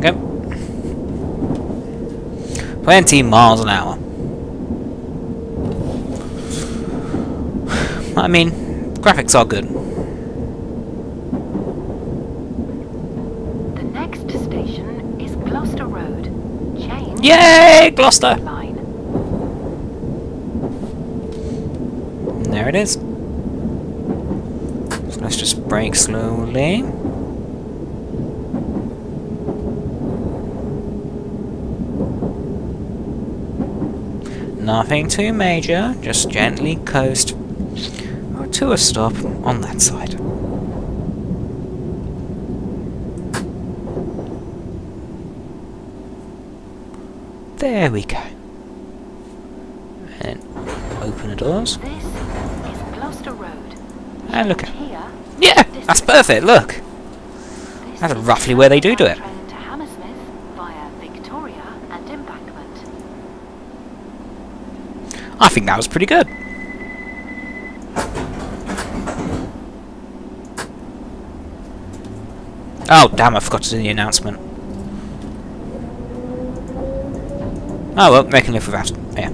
go. 20 miles an hour. I mean, graphics are good. The next station is Gloucester Road. Change Yay, Gloucester! line. There it is. So let's just brake slowly. Nothing too major, just gently coast to a stop on that side. There we go. And open the doors. This is Gloucester Road. And look at Here, Yeah, that's perfect, look. That's roughly where they do do it. Train to Hammersmith via Victoria and Embankment. I think that was pretty good. Oh, damn, I forgot to do the announcement. Oh well, they can live without it. Yeah.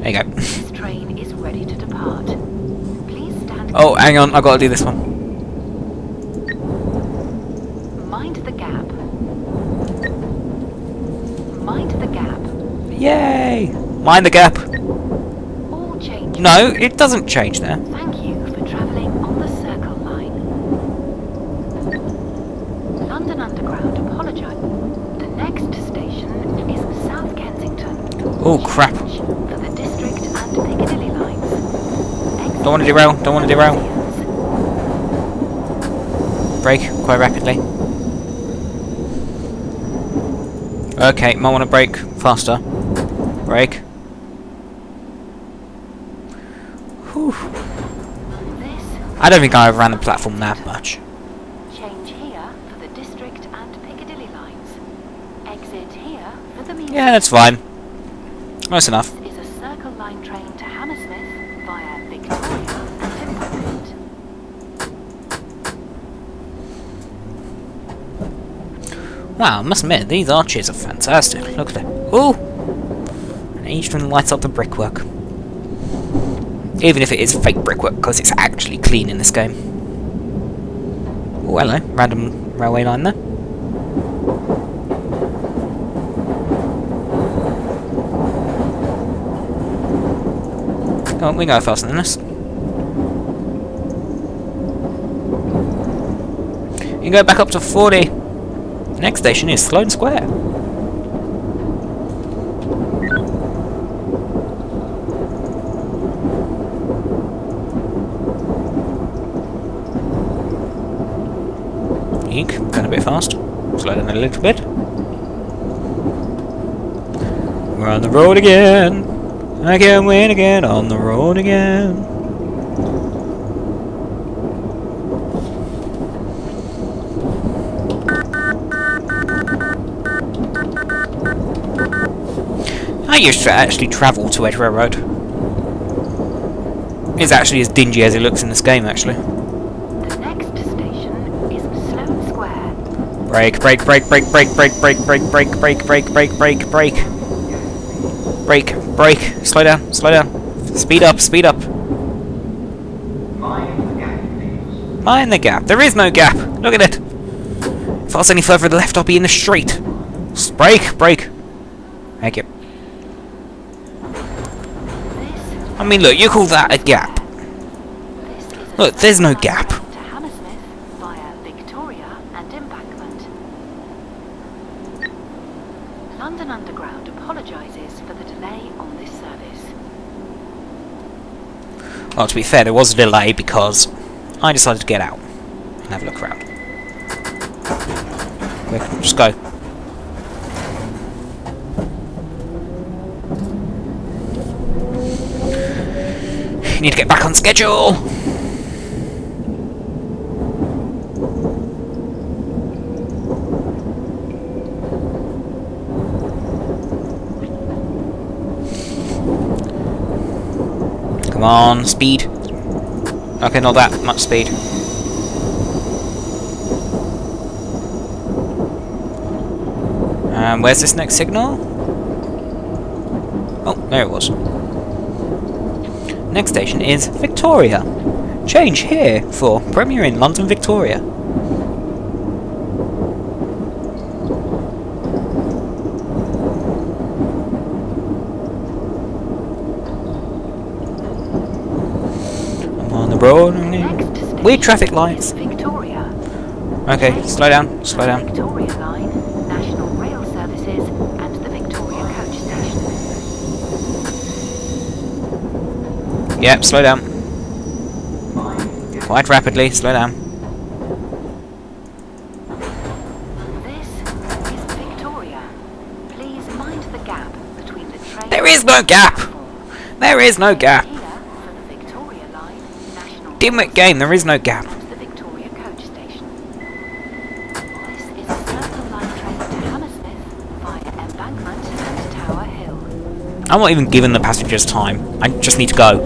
There you go. This train is ready to depart. Please stand. oh, hang on, I've got to do this one. Mind the gap. Mind the gap. Yay! Mind the gap. All changes. No, it doesn't change there. Thank you for travelling on the Circle Line. London Underground apologise. The next station is South Kensington. Oh, crap. For the District and Piccadilly lines. Exit Don't want to derail, don't want to derail. Brake quite rapidly. Okay, might want to brake faster. Brake. Whew. This I don't think I ran the platform that much. change here for the District and Piccadilly lines. Exit here for the Mews. Yeah, that's fine. Nice enough. This is a Circle Line train to Hammersmith via Victoria. Wow, I must admit, these arches are fantastic. Look at it. Ooh! And each one lights up the brickwork. Even if it is fake brickwork, because it's actually clean in this game. Oh, hello. Random railway line there. Come on, we go faster than this. You can go back up to 40. The next station is Sloane Square. Eek, going a bit fast. Slow a little bit. We're on the road again. I can win again on the road again. I used to actually travel to Edgware Road. It's actually as dingy as it looks in this game, actually. The next station is Sloane Square. Brake, brake, brake, brake, brake, brake, brake, brake, brake, brake, brake, brake, brake, brake. Brake, brake. Slow down, slow down. Speed up, speed up. Mind the gap. There is no gap. Look at it. If I was any further to the left, I'll be in the street. Brake, brake. Thank you. I mean, look, you call that a gap. Look, there's no gap. train To Hammersmith via Victoria and Embankment. London Underground apologises for the delay on this service. Well, to be fair, there was a delay because I decided to get out and have a look around. Quick, just go. Need to get back on schedule. On, speed. Okay, not that much speed. Um, where's this next signal? Oh, there it was. Next station is Victoria. Change here for Premier in London, Victoria. I'm on the road. Next station Weird traffic lights. Victoria. Okay, slow down, slow down. Victoria Line, National Rail Services, and the Victoria Coach Station. Yep, slow down. Quite rapidly, slow down. This is Victoria. Please mind the gap between the train. There is no gap! There is no gap! Here for the Victoria Line, National Dimwit game, there is no gap. and the Victoria Coach Station. This is a Circle Line train to Hammersmith via Embankment and Tower Hill. I'm not even giving the passengers time. I just need to go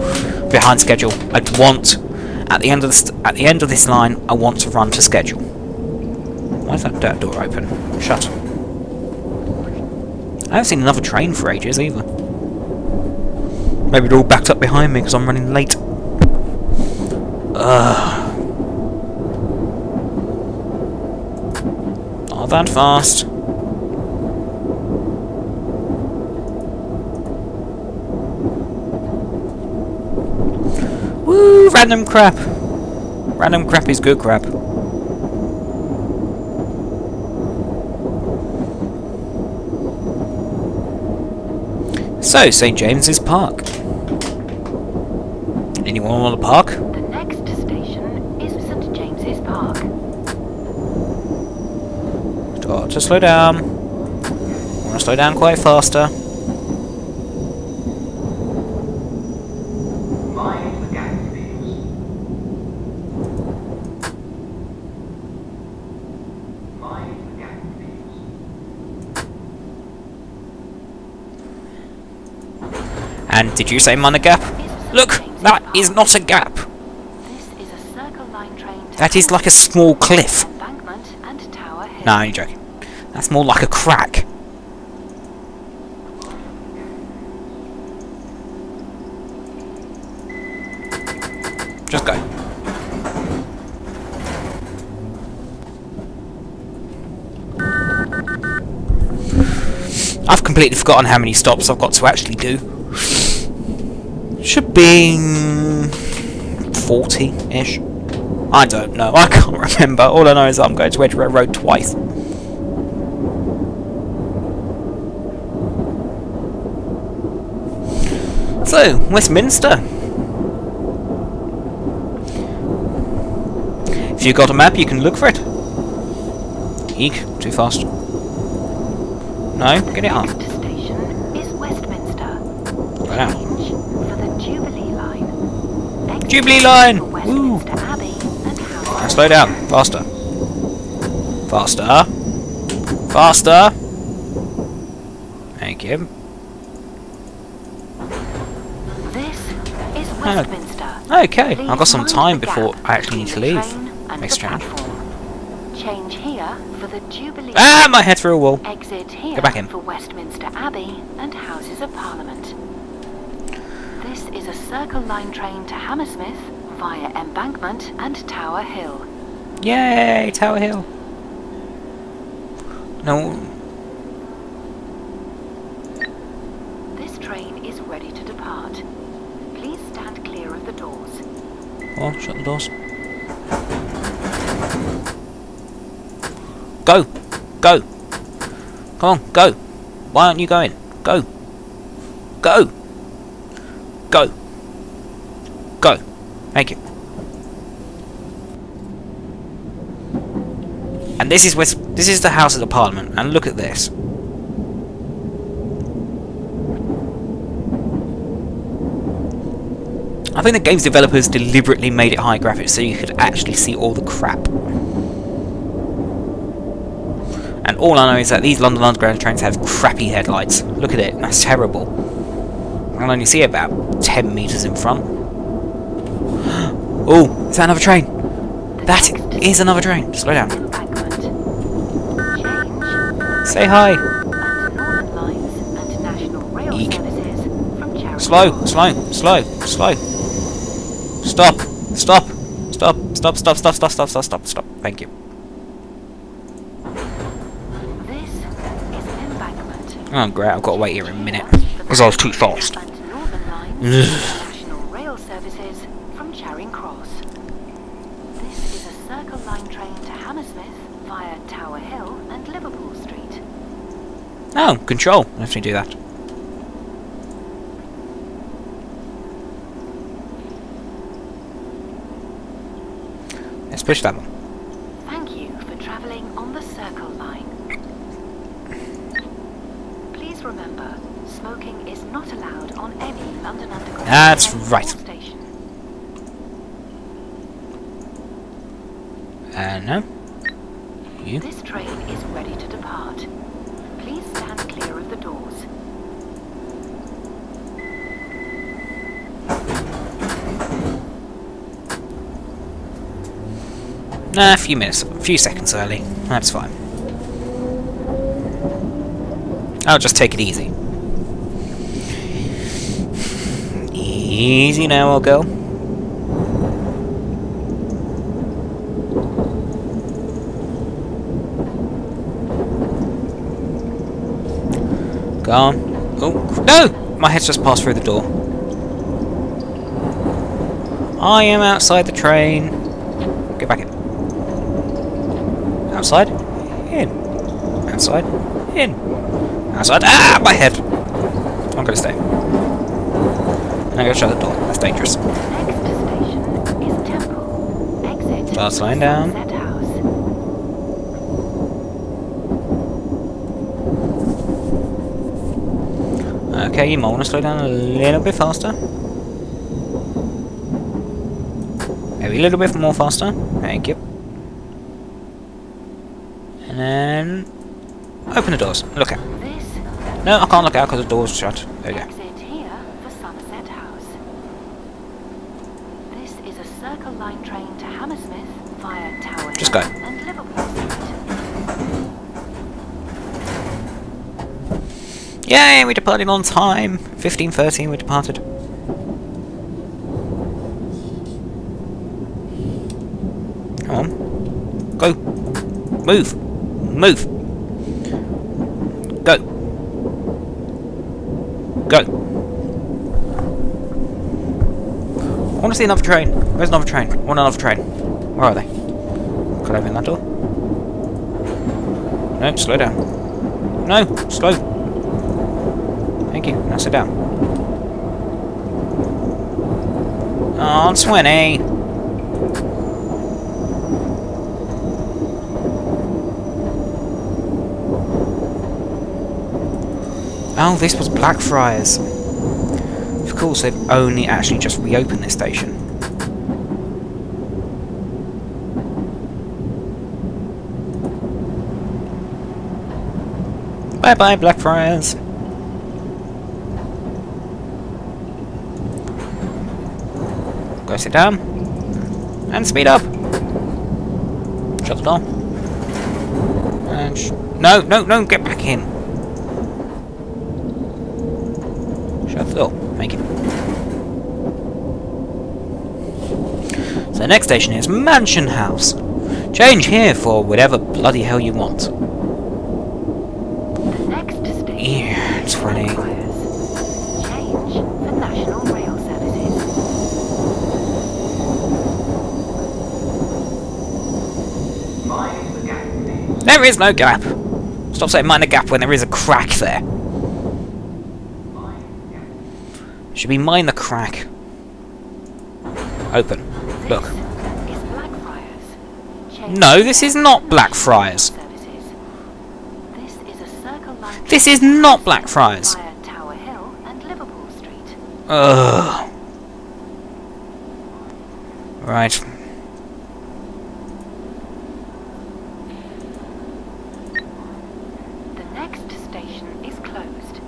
behind schedule. I want at the end of this at the end of this line. I want to run to schedule. Why is that dirt door open? Shut. I haven't seen another train for ages either. Maybe they're all backed up behind me because I'm running late. Ugh. Not that fast. Woo! Random crap! Random crap is good crap. So, St. James's Park. Anyone want to park? The next station is St James's Park. Got to slow down. Want to slow down quite faster. Mind gap, please. Mind gap, please. And did you say mind the gap? Look! That is not a gap! This is a Circle Line train That is like a small cliff. Embankment and Tower Hill. No, I'm joking. That's more like a crack. Just go. I've completely forgotten how many stops I've got to actually do. Should be 40-ish. I don't know. I can't remember. All I know is I'm going to Edgware Road twice. So, Westminster. If you've got a map, you can look for it. Eek, too fast. No, get it up. Next station is Westminster. Right now. For the Jubilee Line. Exit Jubilee Line! for Woo! Westminster Abbey and Now slow down. Faster. Faster. Faster. Thank you. This is Oh. Westminster. Okay, I've got some time before I actually need to leave. Next train. Change here for the Jubilee. Ah, my head through a wall. Exit here Go back in. for Westminster Abbey and Houses of Parliament. This is a Circle Line train to Hammersmith via Embankment and Tower Hill. Yay, Tower Hill. No, This train is ready to depart. Please stand clear of the doors. Oh, shut the doors. Go, go. Come on, go. Why aren't you going? Go. Go. Go. Go. Thank you. And this is. This is the House of the Parliament. And look at this. I think the game's developers deliberately made it high graphics so you could actually see all the crap. And all I know is that these London Underground trains have crappy headlights. Look at it, that's terrible. I can only see about 10 metres in front. oh, is that another train? That is another train. Slow down. Say hi. Slow, slow, slow, slow. Stop, stop, stop, stop, stop, stop, stop, stop, stop, stop, stop. Thank you. This is an embankment. Oh great, I've got to wait here a minute. Because I was too fast. And Northern Lines, National Rail Services from Charing Cross. This is a Circle Line train to Hammersmith via Tower Hill and Liverpool Street. Oh, control. Let me do that. Let's push that one. Thank you for travelling on the Circle Line. Please remember, smoking is not allowed on any London Underground That's right. station. Uh, no. You. This train is ready to depart. Please stand clear of the doors. Nah, a few minutes, a few seconds early. That's fine. I'll just take it easy. Easy now, old girl. Go on. Oh, no! My head's just passed through the door. I am outside the train. Get back in. Outside. In. Outside. In. Outside. Ah! My head! I'm gonna stay. I'm gonna shut the door. That's dangerous. Start slowing down. Okay, you might want to slow down a little bit faster. Maybe a little bit more faster. Thank you. Open the doors. Look out. No, I can't look out because the door's shut. There we go. Just go. Yay, we departed on time! 15.13 we departed. Come on. Go! Move! Move! Go. Go. I want to see another train. Where's another train? I want another train. Where are they? Could I open that door? No, slow down. No, slow. Thank you. Now sit down. Oh, 20. Oh, this was Blackfriars. Of course, they've only actually just reopened this station. Bye bye, Blackfriars. Go sit down. And speed up. Shut the door. And no, no, no, get back in. The next station is Mansion House. Change here for whatever bloody hell you want. Yeah, it's funny. There is no gap. Stop saying minor gap when there is a crack there. Should be the crack. Open. Look. No, this is not Blackfriars. This is not Blackfriars. Ugh. Right. The next station is closed.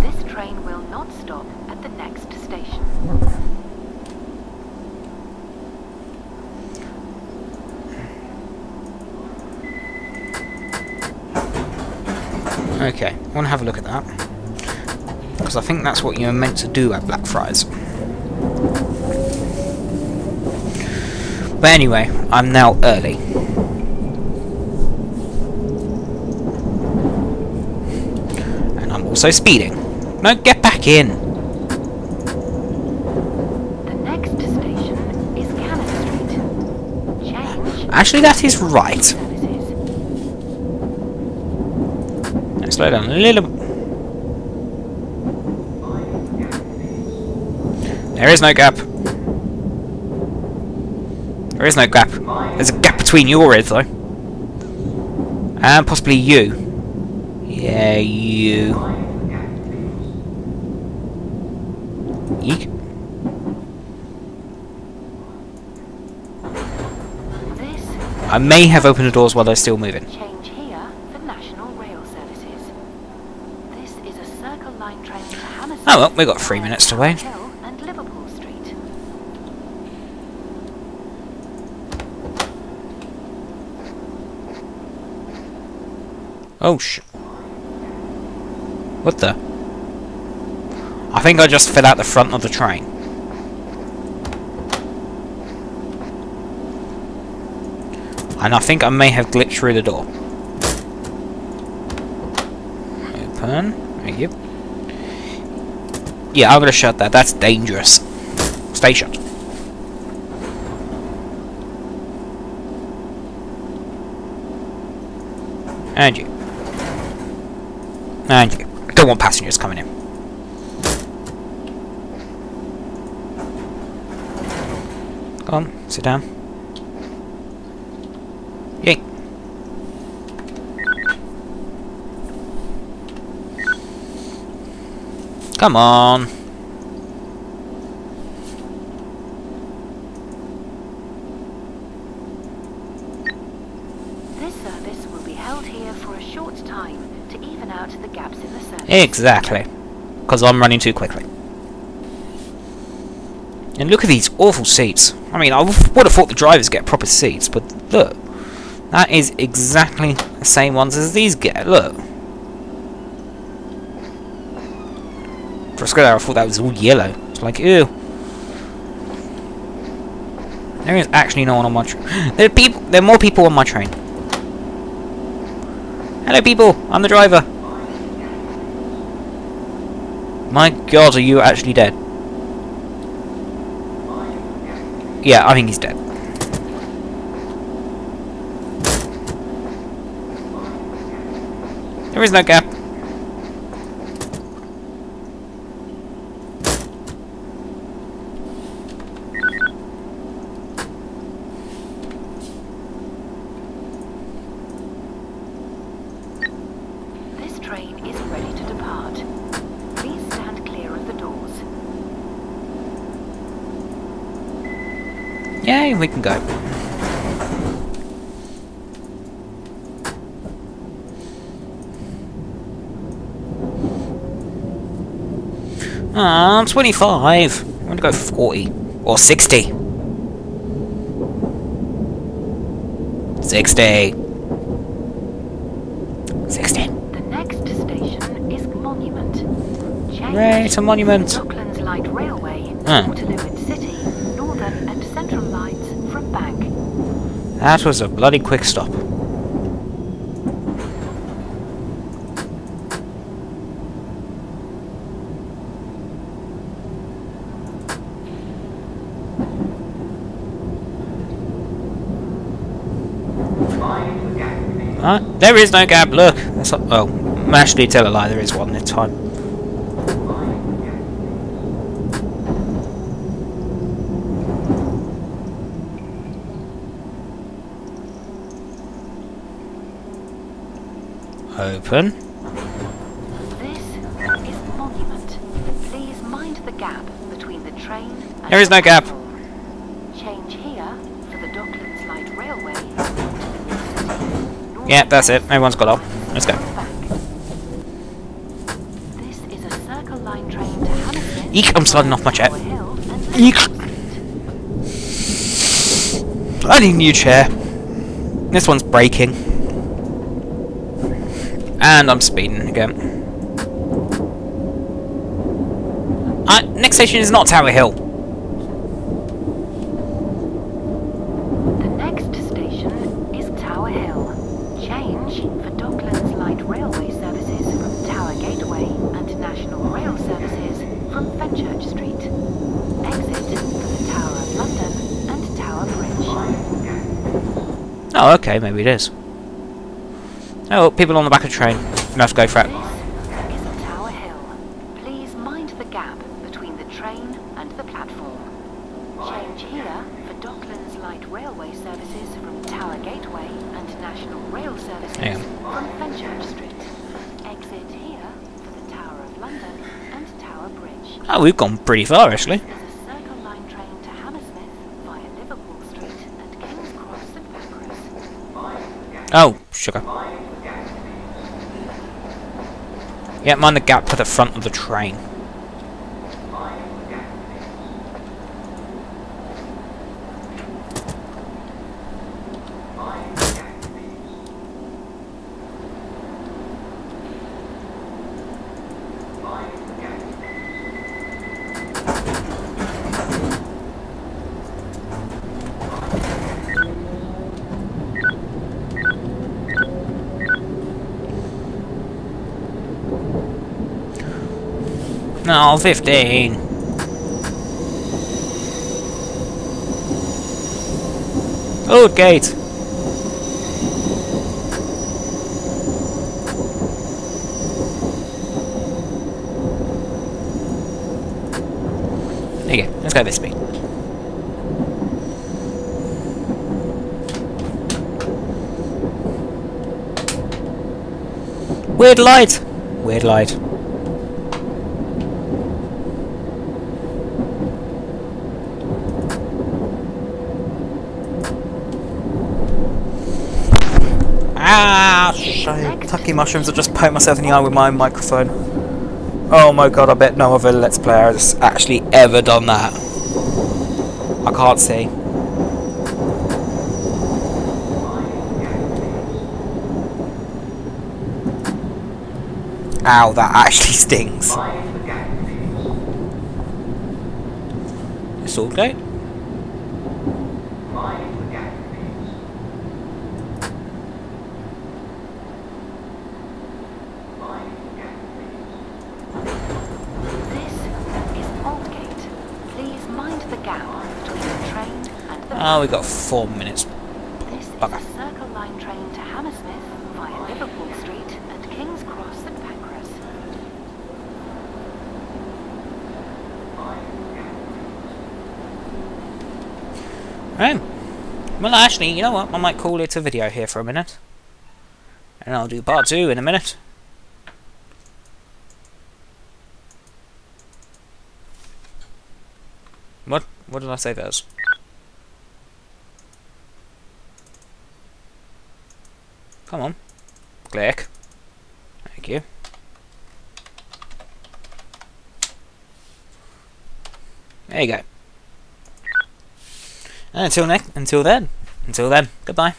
This train will not stop at the next station. Okay. I want to have a look at that. Because I think that's what you're meant to do at Blackfriars. But anyway, I'm now early. And I'm also speeding. No, get back in! The next station is Cannon Street. Change. Actually, that is right. Services. Slow down a little. There is no gap. There is no gap. There's a gap between your ears, though. And possibly you. Yeah, you. Eek. I may have opened the doors while they're still moving. change here for National Rail Services. This is a Circle Line train to Hammersmith. Oh well, we've got three minutes to wait. And Liverpool Street. Oh sh. What the? I think I just fell out the front of the train. And I think I may have glitched through the door. Open. You. Yeah, I'm gonna shut that. That's dangerous. Stay shut. And you. And you. Don't want passengers coming in. Come on, sit down. Yay. Come on. This service will be held here for a short time to even out the gaps in the service. Exactly. Because I'm running too quickly. And look at these awful seats. I mean, I would have thought the drivers get proper seats, but look. That is exactly the same ones as these get. Look. I thought that was all yellow. It's like, ew. There is actually no one on my train. There. There are more people on my train. Hello, people. I'm the driver. My God, are you actually dead? Yeah, I think he's dead. There is no gap. This train is ready to depart. Please stand clear of the doors. Yay, we can go. Ah, I'm 25. I'm gonna go 40. Or 60. 60. 60. The next station is Monument. Change a monument. Docklands Light Railway, Ah. Waterloo and City, Northern and Central lines from Bank. That was a bloody quick stop. Ah, there is no gap, look. That's not, well, actually tell a lie, there is one this time. Mind the gap, please. Open. This is Monument. Please mind the gap between the train and There is no gap. Change here for the Docklands Light Railway, Waterloo and City, Northern Yeah, that's it. Everyone's got lines Let's go. This is a Circle Line train to Hammersmith. Eek, I'm sliding off my chair. Tower Hill and Eek. I need a new chair. This one's breaking. And I'm speeding again. Uh, next station is not Tower Hill. The next station is Tower Hill. Change for Docklands Light Railway services from Tower Gateway and National Rail services from Fenchurch Street. Exit for the Tower of London and Tower Bridge. Oh, okay, maybe it is. Oh, people on the back of the train. To go for it. This is Tower Hill. Please mind the gap between the train and the platform. Change here for Docklands Light Railway services from Tower Gateway and National Rail services Hang from Fenchurch Street. Exit here for the Tower of London and Tower Bridge. Oh, we've gone pretty far, actually. There's a Circle Line train to Hammersmith via Liverpool Street and King's Cross St Pancras. Oh, sugar. Yeah, mind the gap to the front of the train. No, 15. Oh, gate. Go. Let's go this speed. Weird light. Weird light. Ah, mushrooms. I just poked myself in the eye with my microphone. Oh my god, I bet no other Let's Player has actually ever done that. I can't see. Ow, that actually stings. It's all okay. This is Aldgate. Please mind the gap between the train and the Oh, we've got four minutes. This is a Circle Line train to Hammersmith via Liverpool Street and King's Cross St Pancras. Right. Well, actually, you know what? I might call it a video here for a minute. And I'll do part two in a minute. What? What did I say those? Come on. Click. Thank you. There you go. And until next, until then, until then, goodbye.